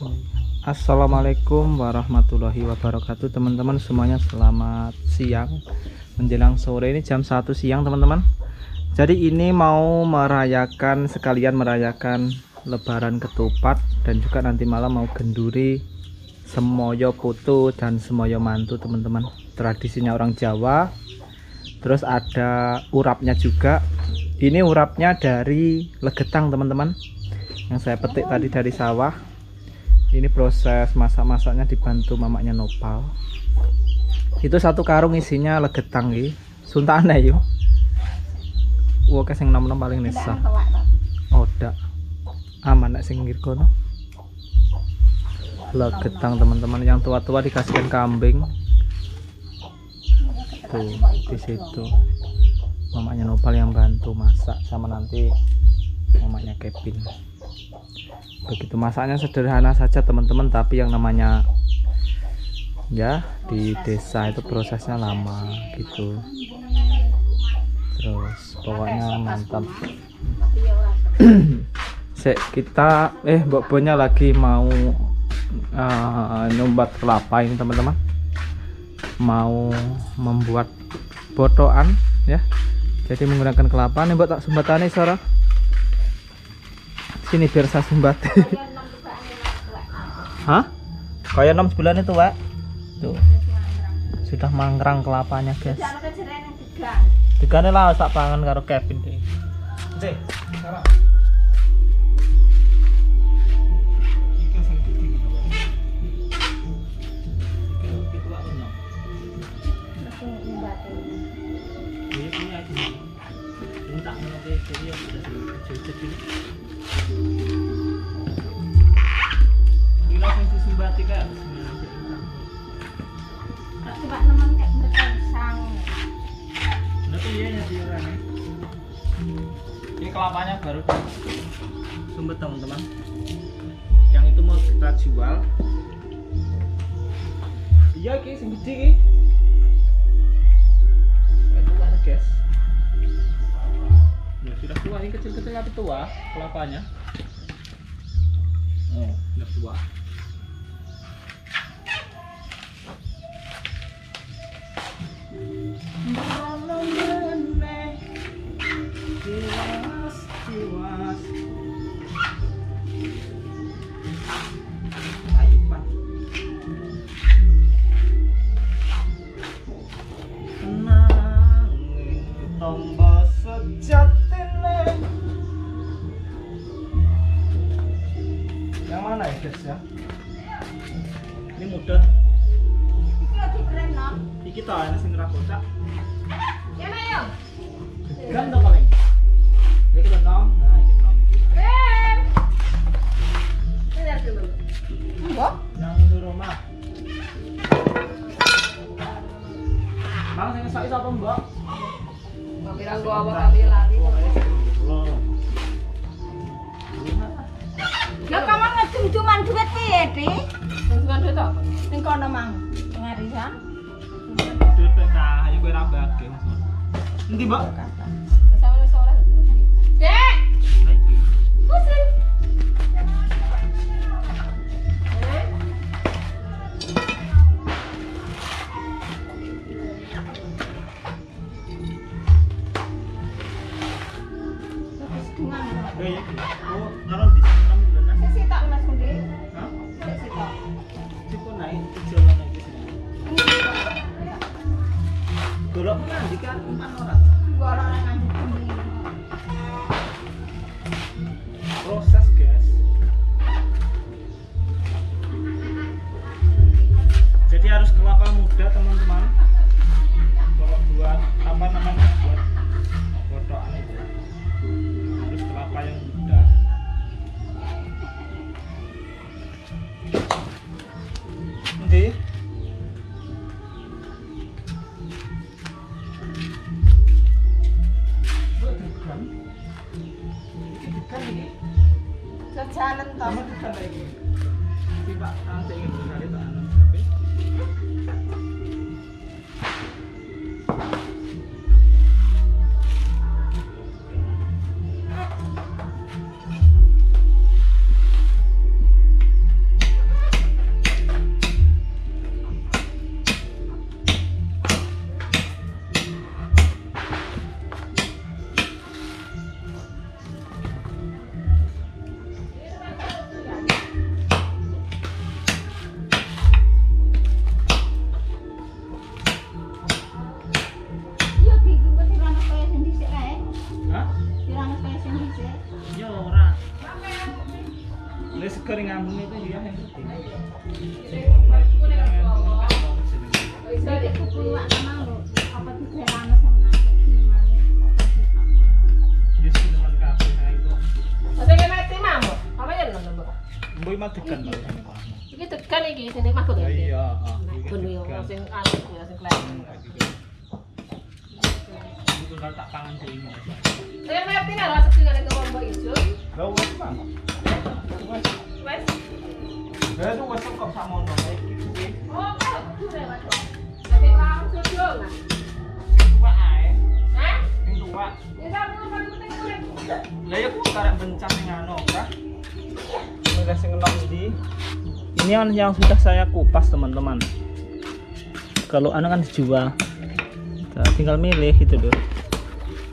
Kan. Assalamualaikum warahmatullahi wabarakatuh teman-teman semuanya. Selamat siang. Menjelang sore ini jam 1 siang teman-teman. Jadi ini mau merayakan sekalian merayakan lebaran ketupat dan juga nanti malam mau genduri semoyo putu dan semoyo mantu teman-teman. Tradisinya orang Jawa. Terus ada urapnya juga. Ini urapnya dari legetang teman-teman yang saya petik tadi dari sawah ini proses masak-masaknya dibantu mamanya Nopal itu satu karung isinya legetang iki suntaan ya yuk Wah, yang nom-nom paling nisa. Oda. Aman nak sing kono. Legetang teman-teman yang tua-tua dikasihkan kambing. Tuh, di situ. Mamanya Nopal yang bantu masak sama nanti mamanya Kevin begitu. Masaknya sederhana saja teman-teman tapi yang namanya ya di desa itu prosesnya lama gitu. Terus pokoknya mantap. Sek, kita eh mboknya lagi mau uh, nyumbat kelapa ini teman-teman. Mau membuat botoan ya. Jadi menggunakan kelapa. Nih buat tak sumbatane Sarah sini biar saya sumbat. Hah? Kayak 6 bulan itu pak. Tuh. Sudah mangkrang kelapanya guys. Digane lah sak pangan karo Kevin deh. Cek, kelapanya. Oh, sudah tua. Tiwas, tiwas. PK, ayo kowe ra bagi. Endi, Wis seger ngambung itu ya yang. Jadi kuku wak mang lho. Apa dikelana sama nasi gimana? Di sineman kafe nah itu. Asa kaya mati. Apa yan lang ba? Mbok matikan lho. Iki tekan iki sini makut ya. Iya, ah. Kuno yo sing anu kuwi sing kelihatan. Itu kan tak pangan dhewe. Saya mati na rasa sing ada kembang ijo. Lah wes Ini yang sudah saya kupas, teman-teman. Kalau anu kan dijual. Kita tinggal milih gitu loh.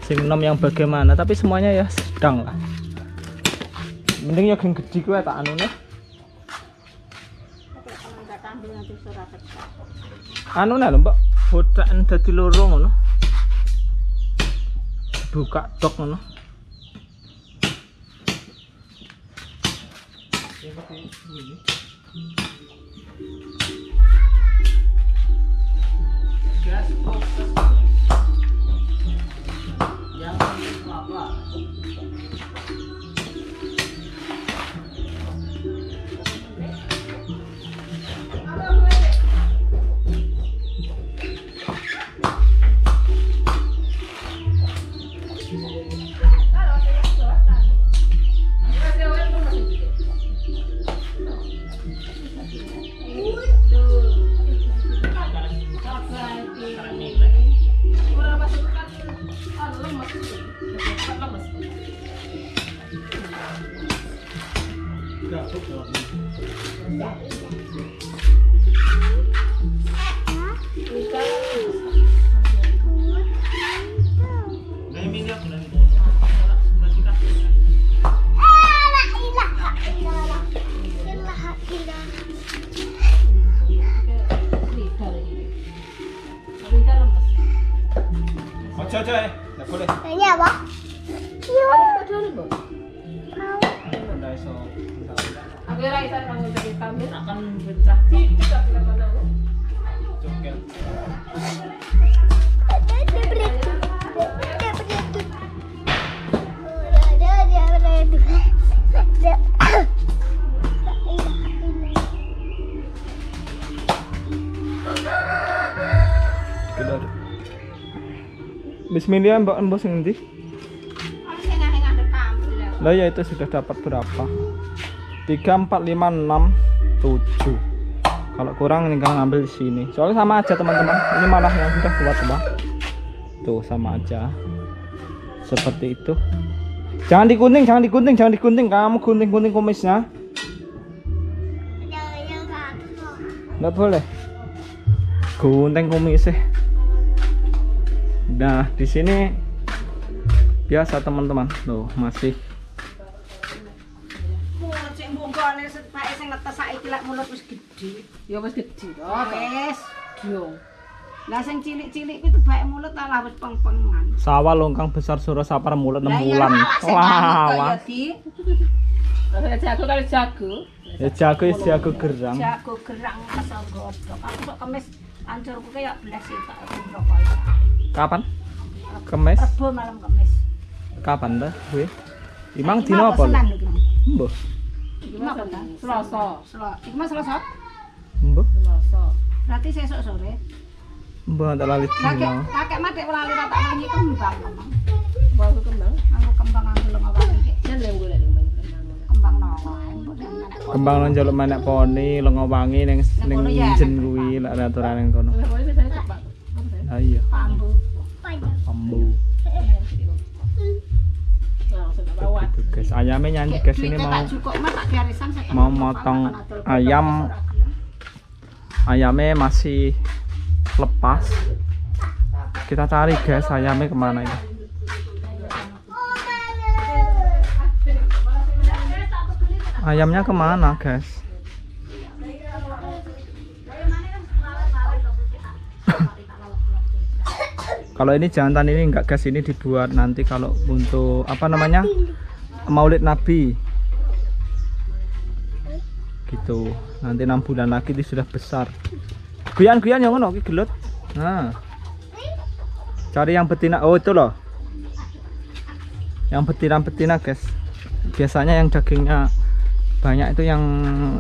Sing yang bagaimana, tapi semuanya ya sedang lah. Mending ya yang gede kuwi tak anu pecah. Anu lho, Mbak. Bodakan dadi loro ngono. Buka tok ngono. Ojo Bismillah Mbak Mbak sing lho. Lah ya itu sudah dapat berapa? 3 4 5 6 7. Kalau kurang tinggal ngambil di sini. Soalnya sama aja teman-teman. Ini malah yang sudah tua tua. Tuh sama aja. Seperti itu. Jangan digunting, jangan digunting, jangan digunting. Kamu gunting-gunting kumisnya. Nggak boleh. Gunting kumisnya. Nah, di sini biasa teman-teman. Tuh, masih Mulut sing bungkone bae sing netes saiki lek mulut wis gedhe. Ya wis gede to. Wis. Yo. Lah sing cilik-cilik itu bae mulut malah wis peng-pengan. sawah longkang besar suruh sapar mulut 6 Lah iya, bulan. Wah, kok ya. Rasanya jago kali jago. Ya jago ya jago gerang. Jago gerang. Aku kok kemis ancurku kayak belas sih tak rokok. Kapan? Kemes? Rebo malam kemis. Kapan dah? Gue. Imang mah apa? lho. Mbah. Mah apa ta? Selasa. Selo- Iki mah Selasa. Mbah. Selasa. Berarti sesuk sore. Mbah tak lali Kakek dino. kakek mati lali tak nyanyi kembang aku kembang? Aku kembang aku lho. Dan yang gue lihat kembang. Kembang kok. Kembang nang jaluk menek poni lengo wangi ning ning ya, jen kuwi lek ada aturan ning kono. Kembang ini Ah iya, Pambu. ambu. Langsung tak bawa. Gitu guys. Ayamnya nyanyi guys ini mau mau motong ayam. ayamnya masih lepas. Kita cari guys ayamnya ke mana ini. Ayamnya ke mana guys? Kalau ini jantan ini enggak guys ini dibuat nanti kalau untuk apa namanya? Maulid Nabi. Gitu. Nanti enam bulan lagi dia sudah besar. Guyan guyan yang iki gelut. Nah. Cari yang betina. Oh itu loh. Yang betina betina guys. Biasanya yang dagingnya banyak itu yang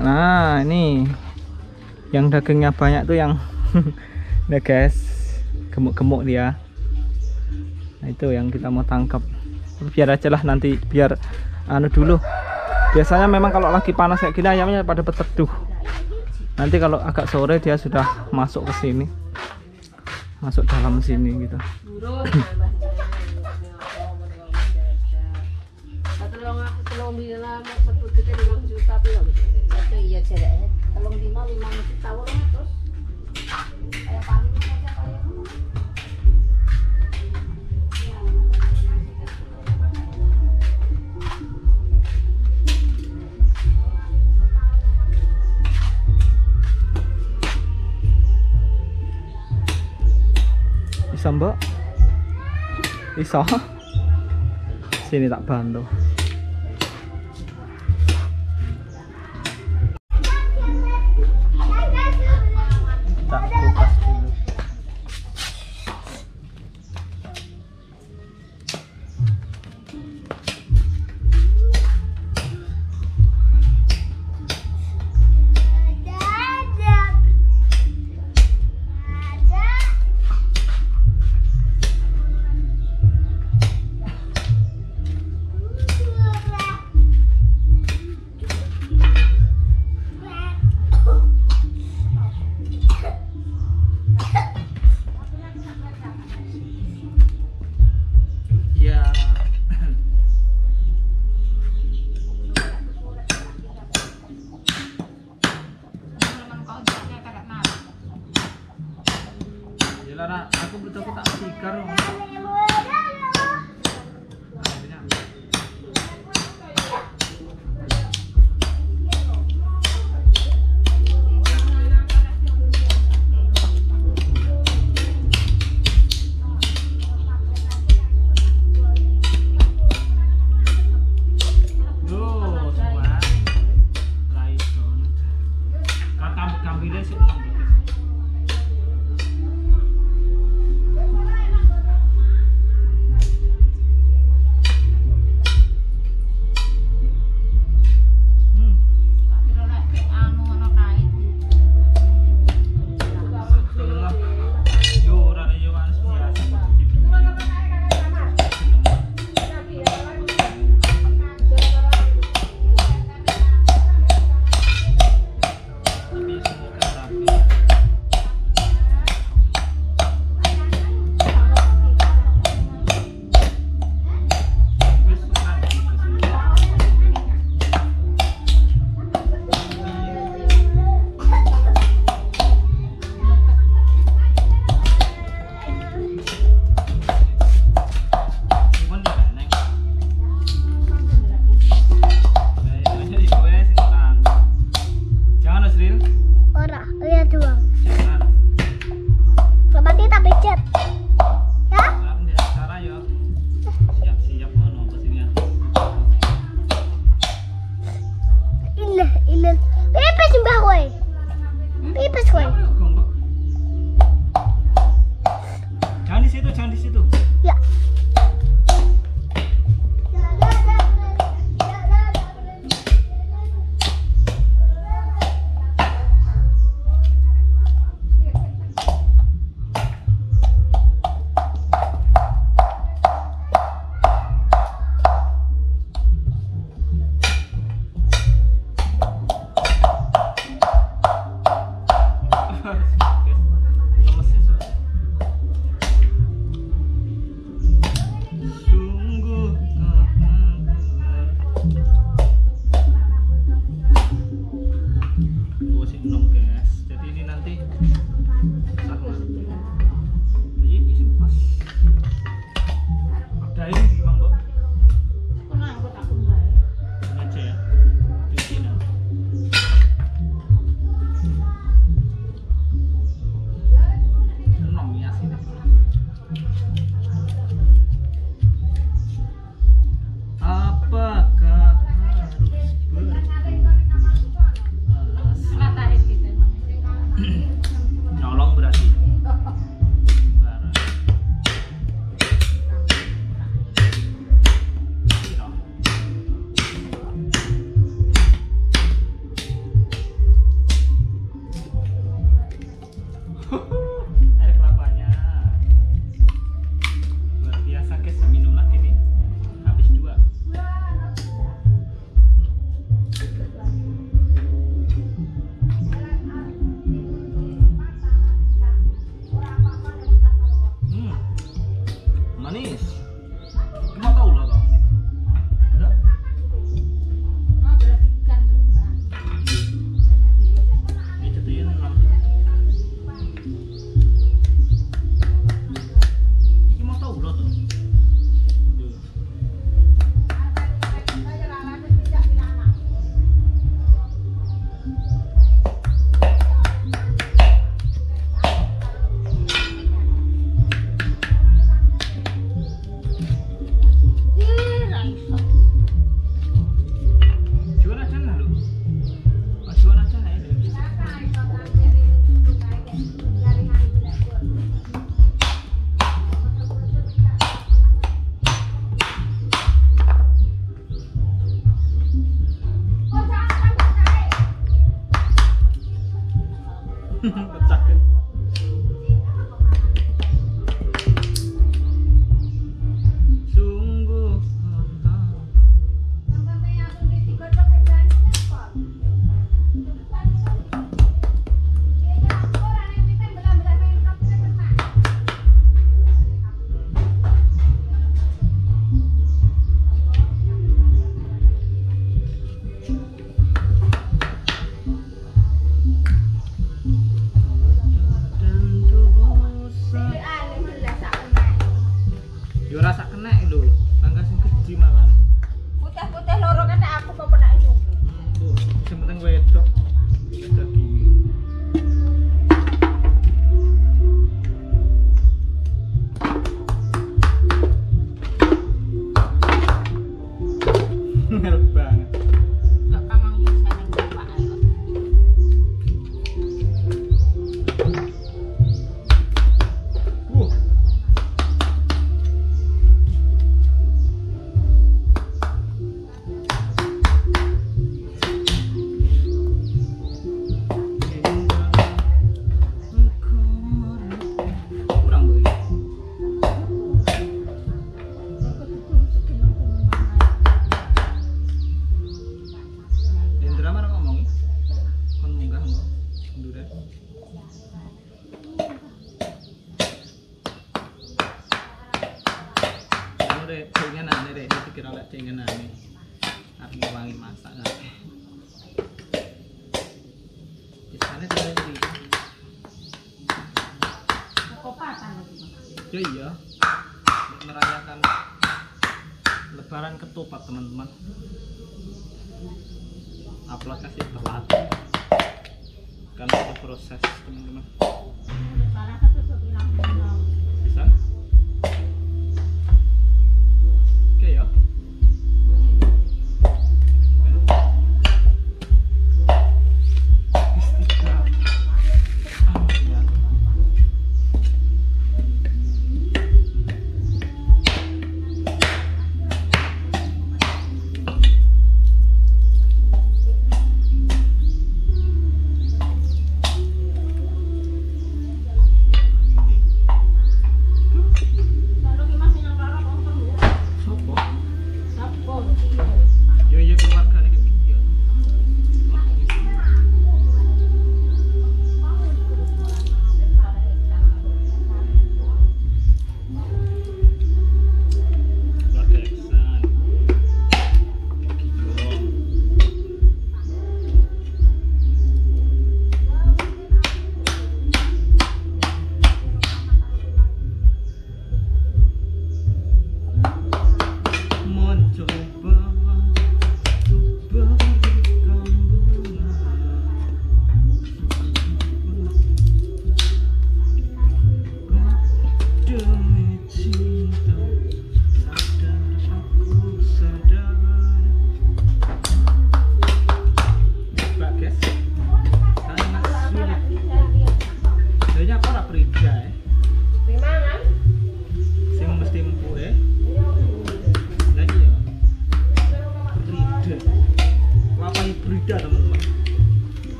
nah ini. Yang dagingnya banyak tuh yang nah guys gemuk-gemuk dia. Nah itu yang kita mau tangkap. Biar aja lah nanti biar anu dulu. Biasanya memang kalau lagi panas kayak gini ayamnya pada berteduh. Nanti kalau agak sore dia sudah masuk ke sini. Masuk dalam sini gitu. Iya bisa mbak? Sini tak bantu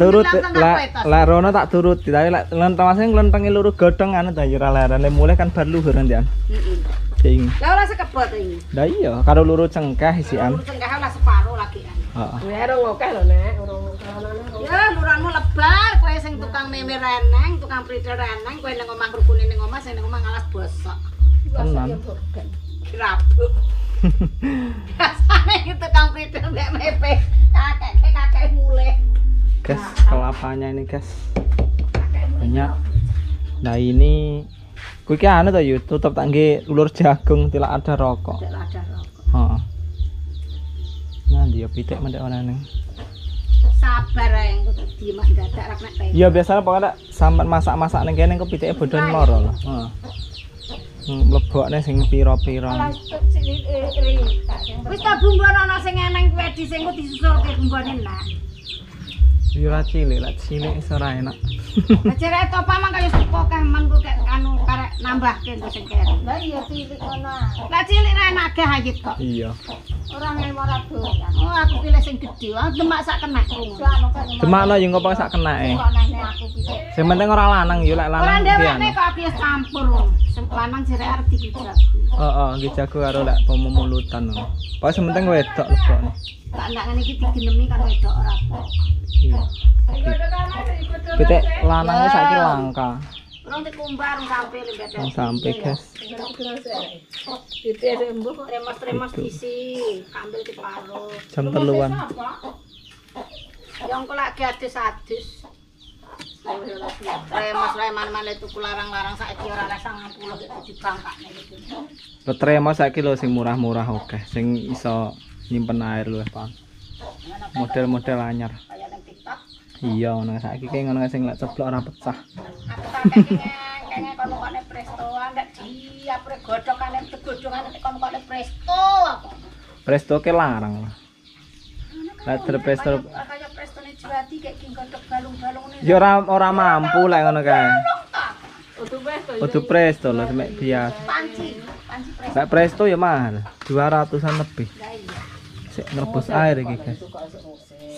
turut petos. lek rono tak turut tapi lek lentang masing nglentenge luru godhong anu ta ora leren Lek mulai kan bar luhur nantian. Heeh. Sing. Lah ora sekebot ini. Lah iya karo luru cengkeh isian. Lurus tengah lah separuh lagi kan. Heeh. Ya orang ngokeh lho nek. Ya, lurahmu lebar, kowe sing tukang meme reneng, tukang pride reneng, kowe ning omah rukune ning omah, sing ning omah ngalas bosok. Tenan. Biasane tukang pride mbek mepe. Guys, kelapanya ini guys. Banyak. Nah ini kuwi anu to yu, tutup tak ulur jagung tidak ada rokok. Tidak ada rokok. Heeh. Nah, dia pitik mendek ana ning. Sabar ae engko mak dadak rak nek pengen. Iya biasanya pokoknya sampean masak-masak ning kene kok pitike bodhon loro lho. Heeh. Hmm, Mlebokne sing pira-pira. Wis ta bumbon ana sing eneng kuwi di sing disusulke bumbone nak. Ora cilik, lek cilik iso ora enak. Jere topa mang kaya supo kah man ku kek anu karek nambahke engko sing kere. Lah iya cilik kono. Lah cilik ra enak ge hayit kok. Iya. Orang yang ora doyan. Oh aku pilih sing gedhe, ah demak sak kenek. Kan Demakno yo ngopo sak kenake. kok nek aku pitik. Sing penting ora lanang yo lek Ora lanang ndewekne pian. kok aku wis campur. Sing lanang jere arep dikijak. Heeh, nggih jago karo lek pemumulutan. Pokoke sing penting wedok lebokne. Tak ndak ngene iki digenemi kan wedok ora. Iya. Pitik lanangnya saiki langka. Urung dikumbar urung sampe lembet. Wong sampe guys. Pitik rembuh. Remas-remas isi, ambil di. Jam teluan. Ya engko lagi adus-adus. Remas reman malah tuku larang-larang saiki ora oleh 90 gitu dibangkakne saiki lho sing murah-murah oke, sing iso nyimpen air lho, Pak. Model-model anyar. Kaya. Iya, ngono saiki kayak ngono sing lek ceblok ora pecah. Kono kene presto ndak godhokane kono kene presto ke larang lah. Lah ter presto Kaya kaya prestone Juwati kayak king godhok balung-balung ini. ya ora ora mampu lek ngono kae. Kudu presto lho semek biasa. Panci, panci presto. Lek presto ya mahal, 200-an lebih. Lah. Sik nrebus air iki, guys.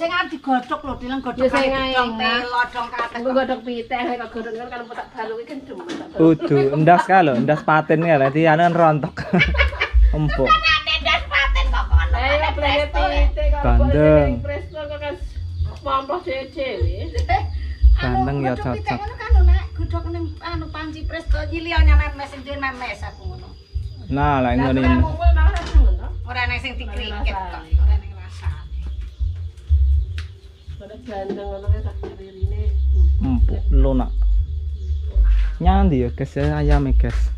Sing arep digodhok lho, dilang Ya, godhok sing kaya dong enak. telo dong kate. Aku godhok pitik kok godhok kan kalau tak balung iki kan demen. tak balung. Kudu endas ka lho, endas paten ya lah anu kan rontok. Empuk. Nendas paten kok kono. Lah ya plene pitik kok Bandeng. presto kok kan mampu dhewe. Bandeng ya cocok. ngono kan Nek. Godhok ning anu panci presto memes sing duwe memes aku ngono. Nah, lek ngene Lah to. Ora nek sing dikriket kok, ora empuk lunak nyandi ya guys ya ayam guys.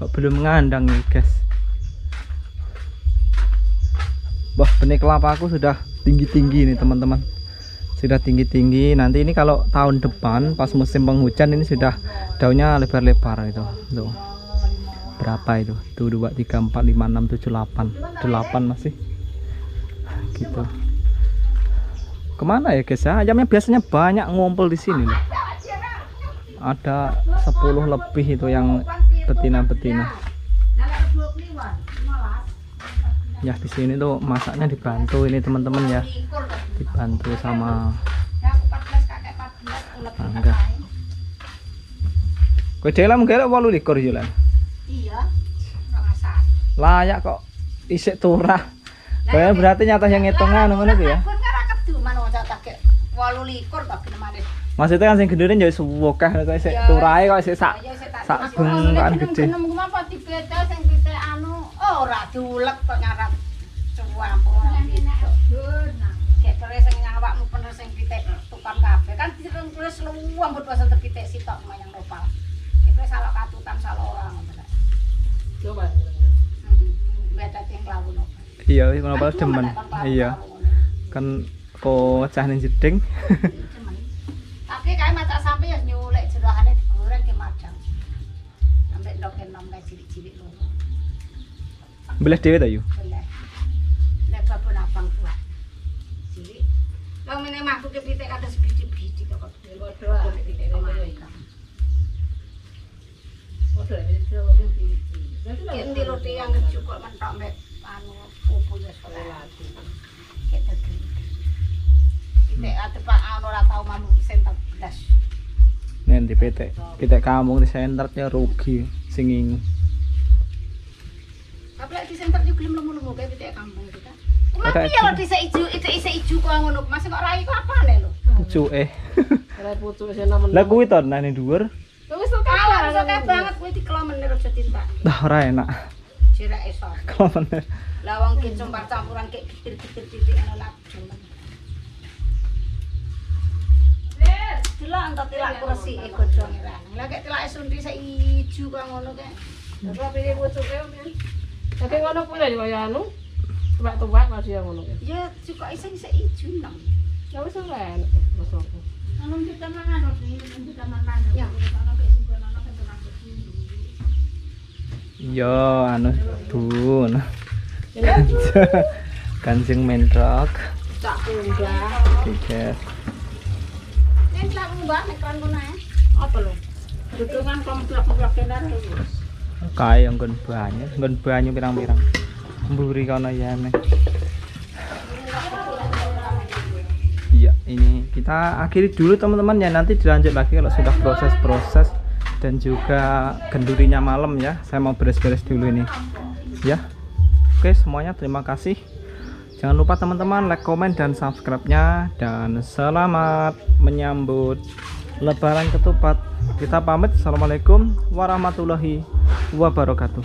Kok belum ngandang nih guys? Wah benih kelapa aku sudah tinggi-tinggi nih teman-teman. Sudah tinggi-tinggi. Nanti ini kalau tahun depan pas musim penghujan ini sudah daunnya lebar-lebar itu. Tuh. Berapa itu? Tuh 2 3 4 5 6 7 8 8 masih. Gitu ke mana ya guys ya ayamnya biasanya banyak ngumpul di sini loh ada 10 lebih itu yang betina-betina Lah lek rebo kliwat, 15. ya di sini tuh masaknya dibantu ini teman-teman ya dibantu sama Ya aku 14 kakek 14 ulet Bangga. kowe dhewe lah mungkin 8 likur yo Lan. Iya. Layak kok isik turah Kaya berarti nyata yang ngitungan ngono ku ya. Aku ora keduman wong tak kek 8 likur to gimana. Maksudnya kan sing gendune ya suwokah kok isik Ya. kok isik sak Ayo sik sak bengkan gede. Genem apa dibeda sing pitik anu oh, ora diulek kok nyarat cuwampung ora gitu. Kayak terus sing awakmu bener sing pitik tukang kabeh kan direng terus luwang mbut wasan pitik sitok mayang nopal. Itu salah katutan salah orang ngono. Pak. Coba. Heeh. Beda ting lawu nopal. Iya, kenapa demen. Iya. Kan kok cah ning jeding. Tapi kae maca sampe ya nyulek jerahane digoreng ke madang. Sampai ndok enom kae cilik-cilik lho. Belah dhewe ta yu. Boleh. Lek babon abang kuat. Cilik. Wong mene mah ke pitik kados biji-biji kok. Ah, pitik Endi roti yang cukup mentok mek anu pupu ya soleh. Kita nanti ada Pak di PT, PT kamu di senternya rugi singing. Tapi di senter juga belum lumu kayak PT kampung kita. Mati ya di seiju, itu kok kok rai apa nih lo? pucu eh lagu itu Lah kuwi to nang dhuwur. Wis kok kalah, kok banget kuwi cinta. Dah rai enak. cira esok Kelomen. lawang wong campuran kayak pikir-pikir titik ana Delok entar tilak kursi e godhong ra. Lah kayak tilake sundi sak ijo kok ngono kayak. Ora pilih pucuke kan. Oke ngono kuwi lho kaya anu. Tubak-tubak masih yang ngono kan. Ya juga isa isa ijo nang. Ya wis ora enak masuk. Kalau kita mangan nih, kita mangan. Ya, tenang yo anu bun kanjeng mentrok Cak pundak. tiket kae nggon banyu nggon banyu pirang-pirang mburi kono ya nek Iya, ini kita akhiri dulu teman-teman ya nanti dilanjut lagi kalau sudah proses-proses dan juga gendurinya malam ya. Saya mau beres-beres dulu ini. Ya. Oke, semuanya terima kasih. Jangan lupa teman-teman like, komen dan subscribe-nya dan selamat menyambut Lebaran ketupat. Kita pamit. Assalamualaikum warahmatullahi wabarakatuh.